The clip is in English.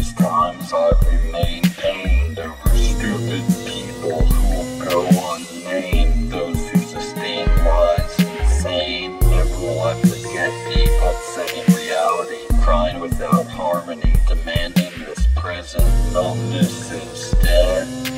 these times I've maintained over stupid people who go unnamed, those who sustain lies insane, liberal efficacy, upsetting reality, crying without harmony, demanding this present numbness instead.